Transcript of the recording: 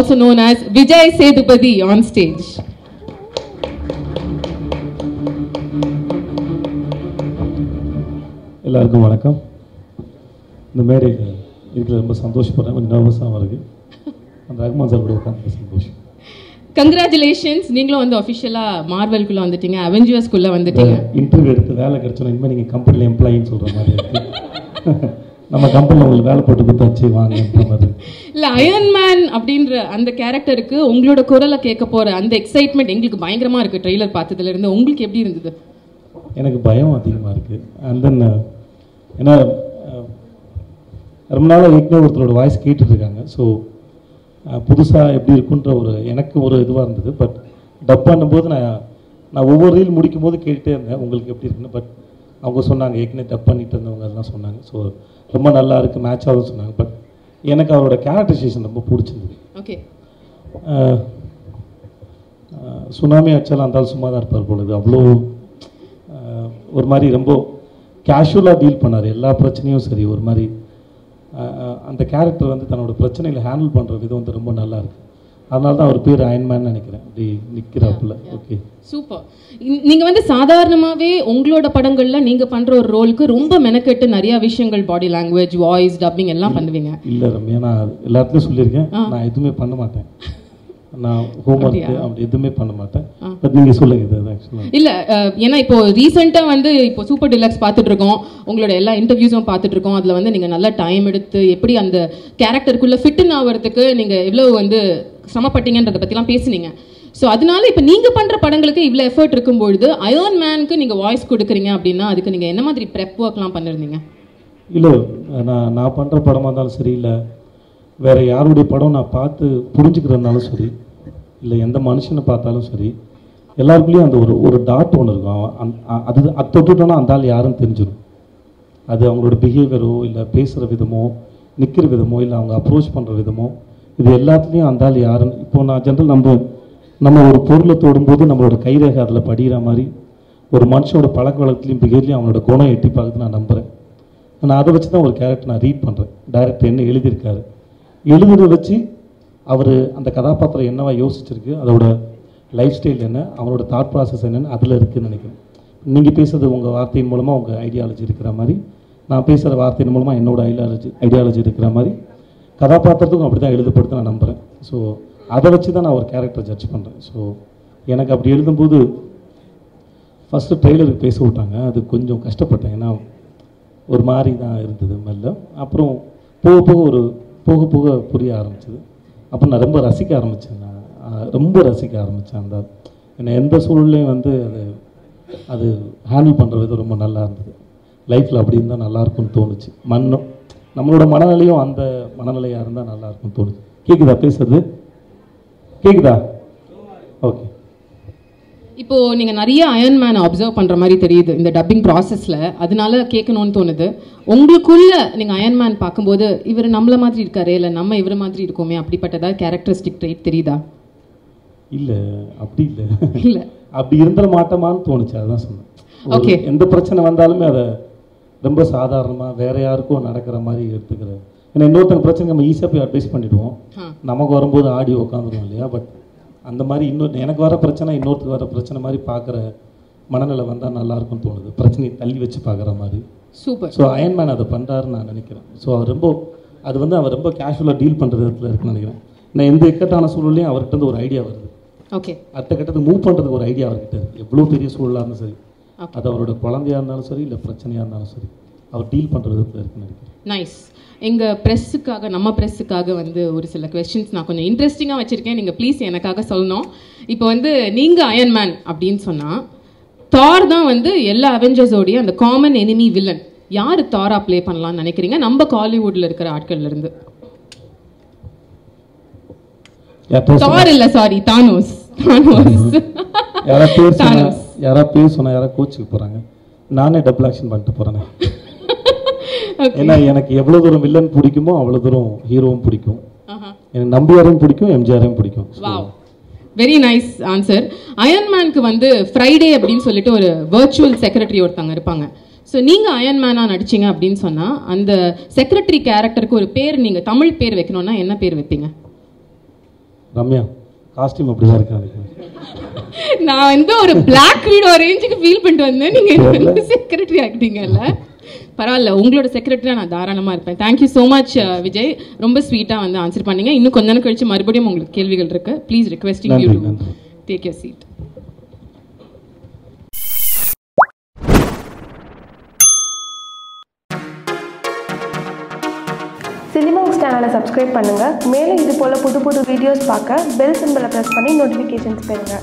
also known as Vijay Sedupati on stage. எல்லாருக்கும் வணக்கம். இந்த மேடையில் இருக்கிற ரொம்ப சந்தோஷப்படுறேன். கொஞ்சம் நர்வஸாகவும் இருக்கு. அந்த ரஹ்மான் சார் கூட உட்காந்து சந்தோஷம். கங்க்ராச்சுலேஷன்ஸ் நீங்களும் வந்து அஃபிஷியலாக மார்வெல்குள்ளே வந்துட்டீங்க. அவெஞ்சர்ஸ்குள்ளே வந்துட்டீங்க. இன்டர்வியூ எடுத்து வேலை கிடைச்சோன்னா இனிமேல் நீங்கள் கம்பெனியில் எம்ப்ளாயின்னு சொல்கிற மாதிரி இருக்கு. நம்ம கம்பெனியில் உங்களுக்கு வேலை போட்டு கொடுத்தாச்சு மாதிரி இல்லை அயன்மேன் அப்படின்ற அந்த கேரக்டருக்கு உங்களோட குரலை கேட்க போகிற அந்த எக்ஸைட்மெண்ட் எங்களுக்கு பயங்கரமாக இருக்குது ட்ரெய்லர் பார்த்ததுல இருந்து. உங்களுக்கு எப்படி இருந்தது? எனக்கு பயம் அதிகமாக இருக்குது அண்ட் தென் ஏன்னா அஹ், ரொம்ப நாளாக ஏற்கனவே ஒருத்தரோட வாய்ஸ் கேட்டுட்ருக்காங்க. ஸோ புதுசாக எப்படி இருக்குன்ற ஒரு எனக்கு ஒரு இதுவாக இருந்தது. பட் டப் பண்ணும்போது நான் நான் ஒவ்வொரு ரீல் முடிக்கும் போது கேட்டுட்டே இருந்தேன். உங்களுக்கு எப்படி இருக்குன்னு. பட் அவங்க சொன்னாங்க ஏற்கனவே டப் பண்ணிட்டு இருந்தவங்க அதெல்லாம் சொன்னாங்க. ஸோ ரொம்ப நல்லா இருக்குது மேட்ச் ஆகுதுன்னு சொன்னாங்க. பட் எனக்கு அவரோட கேரக்டரைசேஷன் ரொம்ப பிடிச்சிருந்தது. ஓகே சுனாமி அடிச்சாலும் அந்த ஆள் சும்மா தான் இருப்பார் பொழுது அவ்வளோ ஒரு மாதிரி ரொம்ப கேஷுவலாக டீல் பண்ணார். எல்லா பிரச்சனையும் சரி ஒரு மாதிரி அந்த கேரக்டர் வந்து தன்னோட பிரச்சனைகளை ஹேண்டில் பண்ணுற விதம் வந்து ரொம்ப நல்லா இருக்கு. அதனால தான் அவர் பேர் அயன்மேன் நினைக்கிறேன். அப்படி நிற்கிறாப்புல ஓகே சூப்பர் நீங்க வந்து சாதாரணமாவே உங்களோட படங்கள்ல நீங்க பண்ற ஒரு ரோலுக்கு ரொம்ப மெனக்கெட்டு நிறைய விஷயங்கள் பாடி லாங்குவேஜ் வாய்ஸ் டப்பிங் எல்லாம் பண்ணுவீங்க. இல்லை ரம்யா நான் எல்லாத்துலேயும் சொல்லியிருக்கேன். நான் எதுவுமே பண்ண மாட்டேன். நான் ஹோம்ஒர்க் அப்படி எதுவுமே பண்ண மாட்டேன். பட் நீங்கள் சொல்லுங்கள் இது ஆக்சுவலாக இல்ல ஏன்னா இப்போ ரீசெண்டா வந்து இப்போ சூப்பர் டிலக்ஸ் பார்த்துட்டு இருக்கோம் உங்களோட எல்லா இன்டர்வியூஸும் பார்த்துட்டு இருக்கோம் அதுல வந்து நீங்க நல்ல டைம் எடுத்து எப்படி அந்த கேரக்டருக்குள்ள ஃபிட்டன் ஆகிறதுக்கு நீங்க எவ்வளவு வந்து சிரமப்பட்டீங்கன்றத பற்றிலாம் பேசுனீங்க. ஸோ அதனால இப்போ நீங்கள் பண்ணுற படங்களுக்கு இவ்வளோ எஃபர்ட் இருக்கும்பொழுது அயர்ன் மேனுக்கு நீங்கள் வாய்ஸ் கொடுக்குறீங்க அப்படின்னா அதுக்கு நீங்கள் என்ன மாதிரி ப்ரெப் ஒர்க்லாம் பண்ணிருந்தீங்க? இல்லை நான் நான் பண்ணுற படமாக இருந்தாலும் சரி இல்லை வேறு யாருடைய படம் நான் பார்த்து புரிஞ்சுக்கிறதுனாலும் சரி இல்லை எந்த மனுஷனை பார்த்தாலும் சரி எல்லாருக்குள்ளேயும் அந்த ஒரு ஒரு டாட் ஒன்று இருக்கும். அவன் அது அது தொட்டுட்டோன்னா அந்த ஆள் யாருன்னு தெரிஞ்சிடும் அது அவங்களோட பிஹேவியரோ இல்லை பேசுகிற விதமோ நிற்கிற விதமோ இல்லை அவங்க அப்ரோச் பண்ணுற விதமோ இது எல்லாத்துலேயும் அந்த ஆள் யாருன்னு இப்போ நான் ஜென்ரல் நம்ம நம்ம ஒரு பொருளை தொடும்போது நம்மளோட கைரேகை அதில் படிகிற மாதிரி ஒரு மனுஷனோட பழக்க வழக்கத்துலையும் பிஹேவியர்லையும் அவனோட குணம் எட்டி பார்க்குது நான் நம்புகிறேன் நான் அதை வச்சு தான் ஒரு கேரக்டர் நான் ரீட் பண்ணுறேன் டைரக்டர் என்ன எழுதியிருக்காரு. எழுதுறதை வச்சு அவர் அந்த கதாபாத்திரம் என்னவா யோசிச்சிருக்கு அதோட லைஃப் ஸ்டைல் என்ன அவனோட தாட் ப்ராசஸ் என்னென்னு அதில் இருக்குதுன்னு நினைக்கிறேன். நீங்கள் பேசுறது உங்கள் வார்த்தையின் மூலமாக உங்கள் ஐடியாலஜி இருக்கிற மாதிரி நான் பேசுகிற வார்த்தையின் மூலமாக என்னோடய ஐடியாலஜி ஐடியாலஜி இருக்கிற மாதிரி கதாபாத்திரத்துக்கும் அப்படி தான் எழுதப்படுது நான் நம்புகிறேன் ஸோ அதை வச்சு தான் நான் ஒரு கேரக்டர் ஜட்ஜ் பண்ணுறேன் ஸோ எனக்கு அப்படி எழுதும்போது ஃபஸ்ட்டு ட்ரெய்லருக்கு பேச விட்டாங்க. அது கொஞ்சம் கஷ்டப்பட்டேன். ஏன்னா ஒரு மாதிரி தான் இருந்தது மெல்ல அப்புறம் போக போக ஒரு போக போக புரிய ஆரம்பிச்சது. அப்போ நான் ரொம்ப ரசிக்க ஆரம்பித்தேன் நான் ரொம்ப ரசிக்க ஆரம்பித்தேன் அந்த என்னை எந்த சூழ்நிலையும் வந்து அது அது ஹேண்டில் பண்ணுற விதம் ரொம்ப நல்லா இருந்தது. லைஃப்பில் அப்படி இருந்தால் நல்லா இருக்கும்னு தோணுச்சு. மண்ணும் நம்மளோட மனநிலையும் அந்த மனநிலையாக இருந்தால் நல்லா இருக்கும்னு தோணுச்சு கேட்குதா பேசுறது? கேட்குதா ஓகே இப்போ நீங்க நிறைய அயன் மேன் அப்சர்வ் பண்ற மாதிரி தெரியுது இந்த டப்பிங் ப்ராசஸ்ல அதனால கேட்கணும்னு தோணுது. உங்களுக்குள்ள நீங்க அயன் மேன் பார்க்கும்போது இவர் நம்மள மாதிரி இருக்காரு இல்ல நம்ம இவர மாதிரி இருக்கோமே அப்படிப்பட்டதா கேரக்டரிஸ்டிக் ட்ரேட் தெரியுதா? இல்லை அப்படி இல்லை. இல்ல. அப்படி இருந்துட மாட்டோமான்னு தோணுச்சு அதுதான் சொன்னேன். Okay. எந்த பிரச்சனை வந்தாலுமே அதை ரொம்ப சாதாரணமாக வேற யாருக்கும் நடக்கிற மாதிரி எடுத்துக்கிறது. ஏன்னா இன்னொருத்தங்க பிரச்சனை நம்ம ஈஸியாக போய் அட்வைஸ் பண்ணிடுவோம். நமக்கு வரும்போது ஆடி உட்காந்துருவோம் இல்லையா? பட் அந்த மாதிரி இன்னொரு எனக்கு வர பிரச்சனை இன்னொருத்தருக்கு வர பிரச்சனை மாதிரி பார்க்குற மனநிலை வந்தால் நல்லா இருக்கும்னு தோணுது. பிரச்சனையை தள்ளி வச்சு பார்க்குற மாதிரி. சூப்பர். ஸோ அயன்மேன் அதை பண்ணுறாருன்னு நான் நினைக்கிறேன். ஸோ அவர் ரொம்ப அது வந்து அவர் ரொம்ப கேஷுவலாக டீல் பண்ணுற விதத்தில் இருக்குன்னு நினைக்கிறேன். நான் எந்த இக்கட்டான சூழ்நிலையும் அவர்கிட்ட ஒரு ஐடியா வருது. ஓகே அடுத்த கட்டத்துக்கு மூவ் பண்ணுறதுக்கு ஒரு ஐடியா அவர்கிட்ட எவ்வளோ பெரிய சூழலாக இருந்தாலும் சரி. அது அவரோட குழந்தையா இருந்தாலும் சரி இல்லை பிரச்சனையாக இருந்தாலும் சரி அவர் டீல் பண்ணுற விதத்தில் இருக்குன்னு நினைக்கிறேன். நைஸ் எங்க ப்ரெஸ்ஸுக்காக நம்ம ப்ரெஸ்ஸுக்காக வந்து ஒரு சில கொஸ்டின்ஸ் நான் கொஞ்சம் இன்ட்ரெஸ்டிங்காக வச்சிருக்கேன். நீங்க ப்ளீஸ் எனக்காக சொல்லணும். இப்போ வந்து நீங்க அயன் மேன் அப்படின்னு சொன்னா தார் தான் வந்து எல்லா அவெஞ்சர்ஸோடைய அந்த காமன் எனிமி வில்லன் யாரு தாரா ப்ளே பண்ணலாம்னு நினைக்கிறீங்க? நம்ம காலிவுட்ல இருக்கிற ஆட்கள்ல இருந்து. தார் இல்ல சாரி தானோஸ் தானோஸ் யாரா பேர் சொன்னா Thanos. யாரா பேர் சொன்னா யாரா கோச்சுக்கு போகிறாங்க நானே டபுள் ஆக்ஷன் பண்ணிட்டு போகிறேன் ஏன்னா எனக்கு எவ்வளோ தூரம் வில்லன் பிடிக்குமோ அவ்வளோ தூரம் ஹீரோவும் பிடிக்கும். எனக்கு நம்பியாரையும் பிடிக்கும் எம்ஜிஆரையும் பிடிக்கும். வெரி நைஸ் ஆன்சர் அயன்மேனுக்கு வந்து ஃப்ரைடே அப்படின்னு சொல்லிட்டு ஒரு வர்ச்சுவல் செக்ரட்டரி ஒருத்தவங்க இருப்பாங்க. ஸோ நீங்க அயன் மேனா நடிச்சீங்க அப்படின்னு சொன்னா அந்த செக்ரட்டரி கேரக்டருக்கு ஒரு பேர் நீங்க தமிழ் பேர் வைக்கணும்னா என்ன பேர் வைப்பீங்க? ரம்யா காஸ்டியூம் அப்படி தான் இருக்காது நான் வந்து ஒரு பிளாக் வீடோ ரேஞ்சுக்கு ஃபீல் பண்ணிட்டு வந்தேன். நீங்க செக்ரட்டரி ஆகிட்டீங்கல்ல பரவாயில்ல உங்களோட செக்ரட்டரியா நான் தாராளமா இருப்பேன். Thank you so much Vijay. ரொம்ப ஸ்வீட்டா வந்து ஆன்சர் பண்ணீங்க. இன்னும் கொஞ்ச நேரம் கழிச்சு மறுபடியும் உங்களுக்கு கேள்விகள் இருக்கு. Please requesting you to. Take your seat Cinemax சேனலை சப்ஸ்கிரைப் பண்ணுங்கள் மேலும் இது போல் புது புது வீடியோஸ் பார்க்க பெல் சிம்பிளை ப்ரெஸ் பண்ணி நோட்டிஃபிகேஷன்ஸ் பெறுங்க.